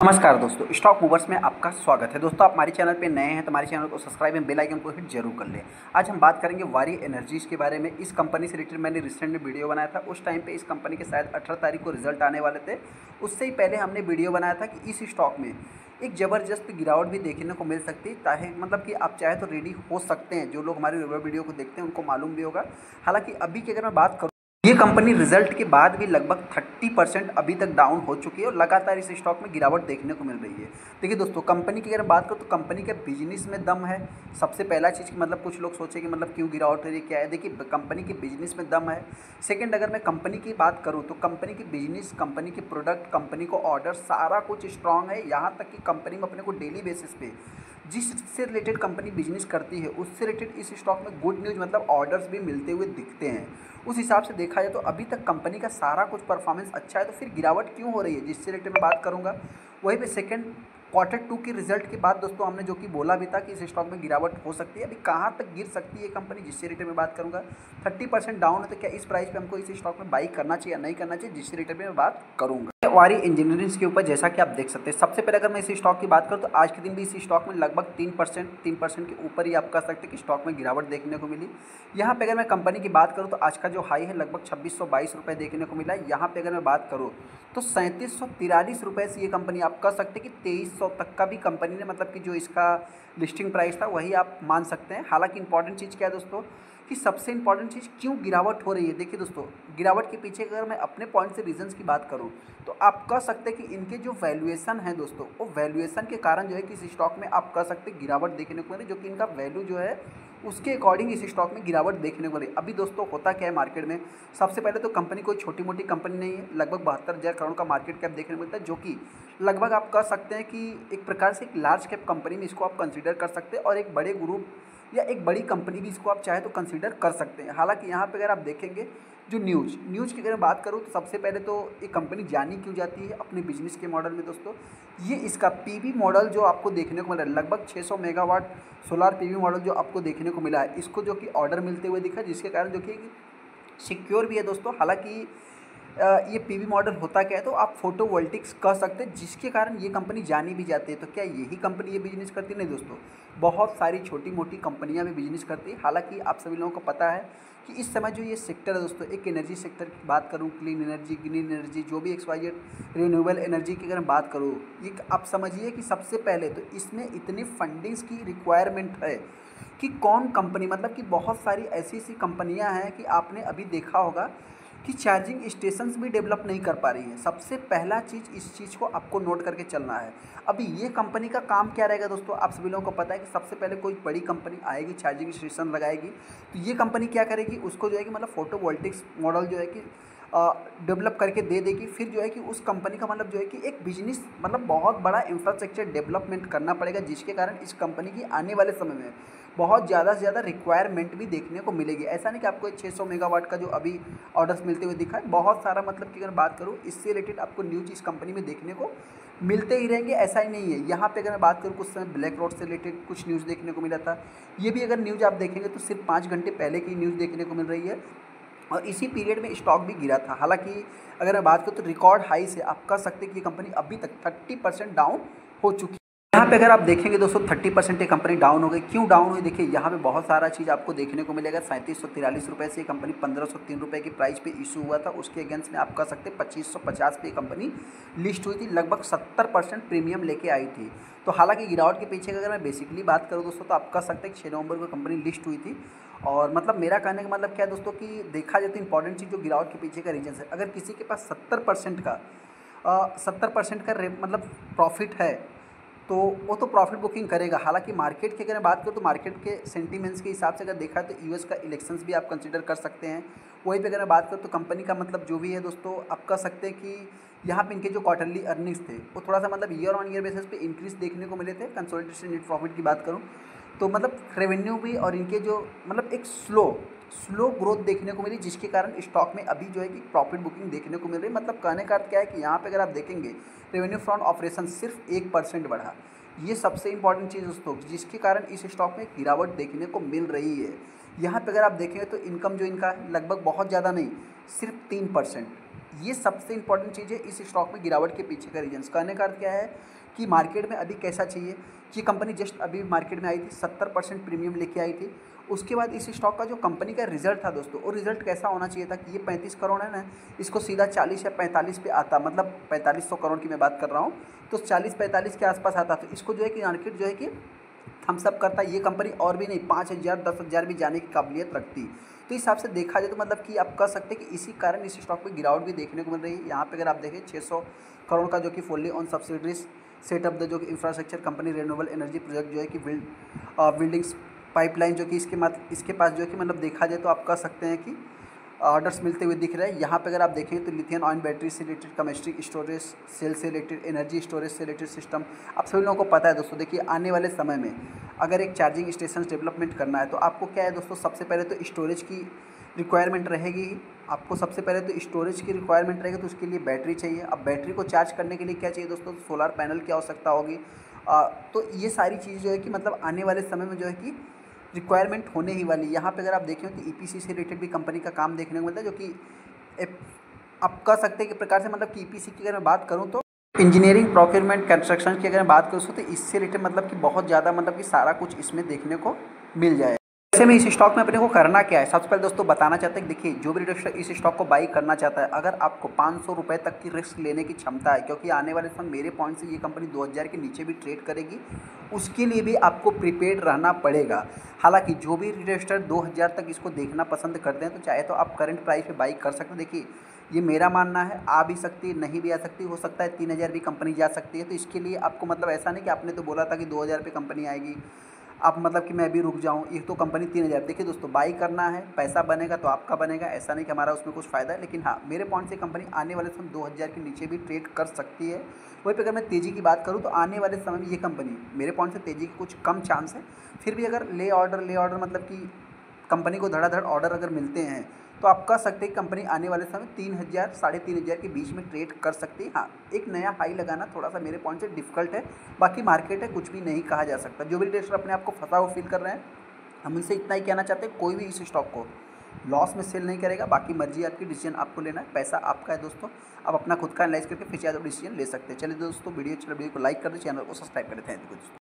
नमस्कार दोस्तों stock movers में आपका स्वागत है। दोस्तों, आप हमारे चैनल पे नए हैं तो हमारे चैनल को सब्सक्राइब एंड बेल आइकन को हिट ज़रूर कर लें। आज हम बात करेंगे वारी एनर्जीज के बारे में। इस कंपनी से रिलेटेड मैंने रिसेंट में वीडियो बनाया था। उस टाइम पे इस कंपनी के शायद अठारह तारीख को रिज़ल्ट आने वाले थे। उससे ही पहले हमने वीडियो बनाया था कि इस स्टॉक में एक ज़बरदस्त गिरावट भी देखने को मिल सकती है ताकि मतलब कि आप चाहे तो रेडी हो सकते हैं। जो लोग हमारे वीडियो को देखते हैं, उनको मालूम भी होगा। हालाँकि अभी की अगर मैं बात करूँ ये कंपनी रिज़ल्ट के बाद भी लगभग 30 परसेंट अभी तक डाउन हो चुकी है और लगातार इस स्टॉक में गिरावट देखने को मिल रही है। देखिए दोस्तों, कंपनी की अगर बात करो तो कंपनी के बिज़नेस में दम है। सबसे पहला चीज़ की मतलब कुछ लोग सोचे कि मतलब क्यों गिरावट हो रही है, क्या है? देखिए, कंपनी के बिज़नेस में दम है। सेकेंड, अगर मैं कंपनी की बात करूँ तो कंपनी की बिज़नेस, कंपनी के प्रोडक्ट, कंपनी को ऑर्डर सारा कुछ स्ट्रांग है। यहाँ तक कि कंपनी में अपने को डेली बेसिस पे जिससे रिलेटेड कंपनी बिज़नेस करती है, उससे रिलेटेड इस स्टॉक में गुड न्यूज़ मतलब ऑर्डर्स भी मिलते हुए दिखते हैं। उस हिसाब से देखा जाए तो अभी तक कंपनी का सारा कुछ परफॉर्मेंस अच्छा है तो फिर गिरावट क्यों हो रही है? जिससे रिलेटेड मैं बात करूँगा। वहीं पे सेकंड क्वार्टर टू के रिज़ल्ट के बाद दोस्तों, हमने जो कि बोला भी था कि इस स्टॉक में गिरावट हो सकती है। अभी कहाँ तक गिर सकती है कंपनी जिससे रिलेटेड में बात करूँगा। थर्टी परसेंट डाउन है तो क्या इस प्राइस पे हमको इस स्टॉक में बाई करना चाहिए या नहीं करना चाहिए? जिससे रिलेटेड मैं बात करूँगा। वारी इंजीनियरिंग के ऊपर, जैसा कि आप देख सकते हैं। सबसे पहले अगर मैं इसी स्टॉक की बात करूँ तो आज के दिन भी इसी स्टॉक में लगभग तीन परसेंट तीन परसेंट के ऊपर ही आप कह सकते हैं कि स्टॉक में गिरावट देखने को मिली। यहाँ पे अगर मैं कंपनी की बात करूँ तो आज का जो हाई है, लगभग छब्बीस सौ बाईस रुपये देखने को मिला। यहाँ पे अगर मैं बात करूँ तो सैंतीस सौ तिरालीस रुपये से ये कंपनी आप कह सकते कि तेईस सौ तक का भी कंपनी ने मतलब कि जो इसका लिस्टिंग प्राइस था, वही आप मान सकते हैं। हालाँकि इंपॉर्टेंट चीज़ क्या है दोस्तों कि सबसे इंपॉर्टेंट चीज़ क्यों गिरावट हो रही है? देखिए दोस्तों, गिरावट के पीछे अगर मैं अपने पॉइंट से रीजंस की बात करूँ तो आप कह सकते हैं कि इनके जो वैल्यूएशन है दोस्तों, वो वैल्यूएशन के कारण जो है कि इस स्टॉक में आप कह सकते हैं गिरावट देखने को मिले जो कि इनका वैल्यू जो है, उसके अकॉर्डिंग इस स्टॉक में गिरावट देखने को मिली अभी दोस्तों होता क्या है मार्केट में? सबसे पहले तो कंपनी कोई छोटी मोटी कंपनी नहीं है, लगभग बहत्तर हज़ार करोड़ का मार्केट कैप देखने को मिलता है, जो कि लगभग आप कह सकते हैं कि एक प्रकार से एक लार्ज कैप कंपनी में इसको आप कंसिडर कर सकते हैं और एक बड़े ग्रुप या एक बड़ी कंपनी भी इसको आप चाहे तो कंसिडर कर सकते हैं। हालाँकि यहाँ पे अगर आप देखेंगे जो न्यूज़ न्यूज़ की अगर मैं बात करूँ तो सबसे पहले तो ये कंपनी जानी क्यों जाती है अपने बिज़नेस के मॉडल में दोस्तों? ये इसका पीवी मॉडल जो आपको देखने को मिला है, लगभग 600 मेगावाट सोलार पीवी मॉडल जो आपको देखने को मिला है। इसको जो कि ऑर्डर मिलते हुए दिखा, जिसके कारण जो कि सिक्योर भी है दोस्तों। हालाँकि ये पीवी मॉडल होता क्या है? तो आप फ़ोटो वोल्टिक्स कह सकते हैं, जिसके कारण ये कंपनी जानी भी जाती है। तो क्या यही कंपनी ये बिज़नेस करती है? नहीं दोस्तों, बहुत सारी छोटी मोटी कंपनियाँ भी बिज़नेस करती है। हालाँकि आप सभी लोगों को पता है कि इस समय जो ये सेक्टर है दोस्तों, एक एनर्जी सेक्टर की बात करूँ क्लीन एनर्जी ग्रीन एनर्जी जो भी एक्सवाइजेड रिन्यूएबल एनर्जी की अगर बात करूँ, ये आप समझिए कि सबसे पहले तो इसमें इतनी फंडिंग्स की रिक्वायरमेंट है कि कौन कंपनी मतलब कि बहुत सारी ऐसी ऐसी कंपनियाँ हैं कि आपने अभी देखा होगा कि चार्जिंग स्टेशंस भी डेवलप नहीं कर पा रही है। सबसे पहला चीज़ इस चीज़ को आपको नोट करके चलना है। अभी ये कंपनी का काम क्या रहेगा दोस्तों? आप सभी लोगों को पता है कि सबसे पहले कोई बड़ी कंपनी आएगी चार्जिंग स्टेशन लगाएगी तो ये कंपनी क्या करेगी? उसको जो है कि मतलब फ़ोटो मॉडल जो है कि डेवलप करके दे देगी। फिर जो है कि उस कंपनी का मतलब जो है कि एक बिज़नेस मतलब बहुत बड़ा इंफ्रास्ट्रक्चर डेवलपमेंट करना पड़ेगा, जिसके कारण इस कंपनी की आने वाले समय में बहुत ज़्यादा से ज़्यादा रिक्वायरमेंट भी देखने को मिलेगी। ऐसा नहीं कि आपको 600 मेगावाट का जो अभी ऑर्डर्स मिलते हुए दिखा है, बहुत सारा मतलब कि अगर बात करूँ, इससे रिलेटेड आपको न्यूज़ इस कंपनी में देखने को मिलते ही रहेंगे, ऐसा ही नहीं है। यहाँ पे अगर मैं बात करूँ, कुछ समय ब्लैक रोड से रिलेटेड कुछ न्यूज़ देखने को मिला था। ये भी अगर न्यूज़ आप देखेंगे तो सिर्फ़ पाँच घंटे पहले की न्यूज़ देखने को मिल रही है। और इसी पीरियड में स्टॉक भी गिरा था। हालाँकि अगर मैं बात करूँ तो रिकॉर्ड हाई से आप कह सकते हैं कि ये कंपनी अभी तक थर्टी परसेंट डाउन हो चुकी यहाँ पे अगर आप देखेंगे दोस्तों थर्टी परसेंट ये कंपनी डाउन हो गई। क्यों डाउन हुई? देखिए, यहाँ पे बहुत सारा चीज़ आपको देखने को मिलेगा। सैंतीस सौ तिरालीस रुपये से ये कंपनी पंद्रह सौ तीन रुपये की प्राइस पे इशू हुआ था। उसके अगेंस्ट में आप कह सकते पच्चीस सौ पचास पे कंपनी लिस्ट हुई थी। लगभग सत्तर परसेंट प्रीमियम लेके आई थी। तो हालाँकि गिरावट के पीछे अगर मैं बेसिकली बात करूँ दोस्तों तो आप कह सकते हैं छः नवंबर को कंपनी लिस्ट हुई थी। और मतलब मेरा कहने का मतलब क्या है दोस्तों कि देखा जाए तो इंपॉर्टेंट चीज़ जो गिरावट के पीछे का रीजन है, अगर किसी के पास सत्तर परसेंट का सत्तर परसेंट का मतलब प्रॉफिट है तो वो तो प्रॉफिट बुकिंग करेगा। हालाँकि मार्केट की अगर बात करूँ तो मार्केट के सेंटीमेंट्स के हिसाब से अगर देखा तो यूएस का इलेक्शंस भी आप कंसिडर कर सकते हैं। वहीं पे अगर मैं बात करूँ तो कंपनी का मतलब जो भी है दोस्तों, आप कह सकते हैं कि यहाँ पे इनके जो क्वार्टरली अर्निंग्स थे, वो थोड़ा सा मतलब ईयर ऑन ईयर बेसिस पे इंक्रीज देखने को मिले थे। कंसोलिडेशन नेट प्रॉफिट की बात करूँ तो मतलब रेवेन्यू भी और इनके जो मतलब एक स्लो स्लो ग्रोथ देखने को मिली, जिसके कारण स्टॉक में अभी जो है कि प्रॉफिट बुकिंग देखने को मिल रही है। मतलब कहने का अर्थ क्या है कि यहाँ पे अगर आप देखेंगे रेवेन्यू फ्रॉम ऑपरेशन सिर्फ़ एक परसेंट बढ़ा। ये सबसे इंपॉर्टेंट चीज़ दोस्तों, जिसके कारण इस स्टॉक में गिरावट देखने को मिल रही है। यहाँ पे अगर आप देखेंगे तो इनकम जो इनका लगभग बहुत ज़्यादा नहीं, सिर्फ़ तीन परसेंट। ये सबसे इंपॉर्टेंट चीज़ है इस स्टॉक में गिरावट के पीछे का रीजन कहने का अर्थ क्या है कि मार्केट में अभी कैसा चाहिए? कि कंपनी जस्ट अभी मार्केट में आई थी, सत्तर परसेंट प्रीमियम लेके आई थी। उसके बाद इस स्टॉक का जो कंपनी का रिज़ल्ट था दोस्तों, वो रिज़ल्ट कैसा होना चाहिए था कि ये पैंतीस करोड़ है ना, इसको सीधा चालीस या पैंतालीस पे आता मतलब पैंतालीस सौ करोड़ की मैं बात कर रहा हूँ तो चालीस पैंतालीस के आसपास आता तो इसको जो है कि मार्केट जो है कि हम सब करता, ये कंपनी और भी नहीं, पाँच हज़ार, दस हज़ार भी जाने की काबिलियत रखती। तो इस हिसाब से देखा जाए तो मतलब कि आप कह सकते हैं कि इसी कारण इस स्टॉक में गिरावट भी देखने को मिल रही है। यहाँ पे अगर आप देखें 600 करोड़ का जो कि fully owned subsidiaries setup the जो कि infrastructure company renewable energy project जो है कि बिल्ड बिल्डिंग्स पाइपलाइन जो कि इसके मत, इसके पास जो कि मतलब देखा जाए तो आप कह सकते हैं कि ऑर्डर्स मिलते हुए दिख रहे हैं। यहाँ पे अगर आप देखें तो लिथियन ऑन बैटरी से रिलेटेड, केमिस्ट्री स्टोरेज, सेल से रिलेटेड, एनर्जी स्टोरेज से रिलेटेड सिस्टम, आप सभी लोगों को पता है दोस्तों। देखिए, आने वाले समय में अगर एक चार्जिंग स्टेशन डेवलपमेंट करना है तो आपको क्या है दोस्तों, सबसे पहले तो स्टोरेज की रिक्वायरमेंट रहेगी। आपको सबसे पहले तो स्टोरेज की रिक्वायरमेंट रहेगी तो उसके लिए बैटरी चाहिए। अब बैटरी को चार्ज करने के लिए क्या चाहिए दोस्तों, सोलर पैनल की आवश्यकता होगी। तो ये सारी चीज़ जो है कि मतलब आने वाले समय में जो है कि रिक्वायरमेंट होने ही वाली यहाँ पे अगर आप देखें तो ईपीसी से रिलेटेड भी कंपनी का काम देखने को मिलता है, जो कि आप कह सकते हैं कि प्रकार से मतलब कि ई की अगर मैं बात करूँ तो इंजीनियरिंग प्रोक्योरमेंट कंस्ट्रक्शन की अगर मैं बात करूँ तो इससे रिलेटेड मतलब कि बहुत ज़्यादा मतलब कि सारा कुछ इसमें देखने को मिल जाए ऐसे में इस स्टॉक में अपने को करना क्या है? सबसे पहले दोस्तों बताना चाहते हैं देखिए, जो भी रिटेलर इस स्टॉक को बाई करना चाहता है, अगर आपको पाँच सौ रुपये तक की रिस्क लेने की क्षमता है, क्योंकि आने वाले समय मेरे पॉइंट से ये कंपनी दो हज़ार के नीचे भी ट्रेड करेगी, उसके लिए भी आपको प्रिपेड रहना पड़ेगा। हालाँकि जो भी रिटेस्टर दो हज़ार तक इसको देखना पसंद करते हैं तो चाहे तो आप करंट प्राइस पे बाई कर सकते हैं। देखिए, ये मेरा मानना है, आ भी सकती है, नहीं भी आ सकती, हो सकता है तीन हज़ार भी कंपनी जा सकती है तो इसके लिए आपको मतलब ऐसा नहीं कि आपने तो बोला था कि दो हज़ार पे कंपनी आएगी। आप मतलब कि मैं अभी रुक जाऊँ। ये तो कंपनी तीन हज़ार। देखिए दोस्तों बाई करना है, पैसा बनेगा तो आपका बनेगा, ऐसा नहीं कि हमारा उसमें कुछ फ़ायदा है। लेकिन हाँ मेरे पॉइंट से कंपनी आने वाले समय दो हज़ार के नीचे भी ट्रेड कर सकती है। वहीं पर अगर मैं तेज़ी की बात करूँ तो आने वाले समय में ये कंपनी मेरे पॉइंट से तेज़ी की कुछ कम चांस है। फिर भी अगर ले ऑर्डर ले ऑर्डर मतलब कि कंपनी को धड़ाधड़ ऑर्डर अगर मिलते हैं तो आप कह सकते हैं कंपनी आने वाले समय तीन हज़ार, साढ़े तीन हज़ार के बीच में ट्रेड कर सकती है। हाँ एक नया हाई लगाना थोड़ा सा मेरे पॉइंट से डिफ़िकल्ट है। बाकी मार्केट है, कुछ भी नहीं कहा जा सकता। जो भी ट्रेडर अपने आप को फंसा हुआ फील कर रहे हैं, हम इनसे इतना ही कहना चाहते हैं, कोई भी इस स्टॉक को लॉस में सेल नहीं करेगा। बाकी मर्ज़ी आपकी डिसीज़न आपको लेना है। पैसा आपका है दोस्तों, आप अपना खुद का एनालाइज करके फिर चाहे डिसीज़न ले सकते हैं। चलिए दोस्तों, वीडियो चलो वीडियो को लाइक कर दे चैनल को सब्सक्राइब कर थैंक यू दोस्तों।